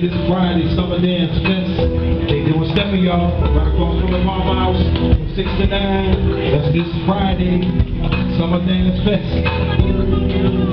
This Friday Summer Dance Fest. They doing stepping, y'all, right across from the farmhouse, from 6 to 9. That's this Friday, Summer Dance Fest.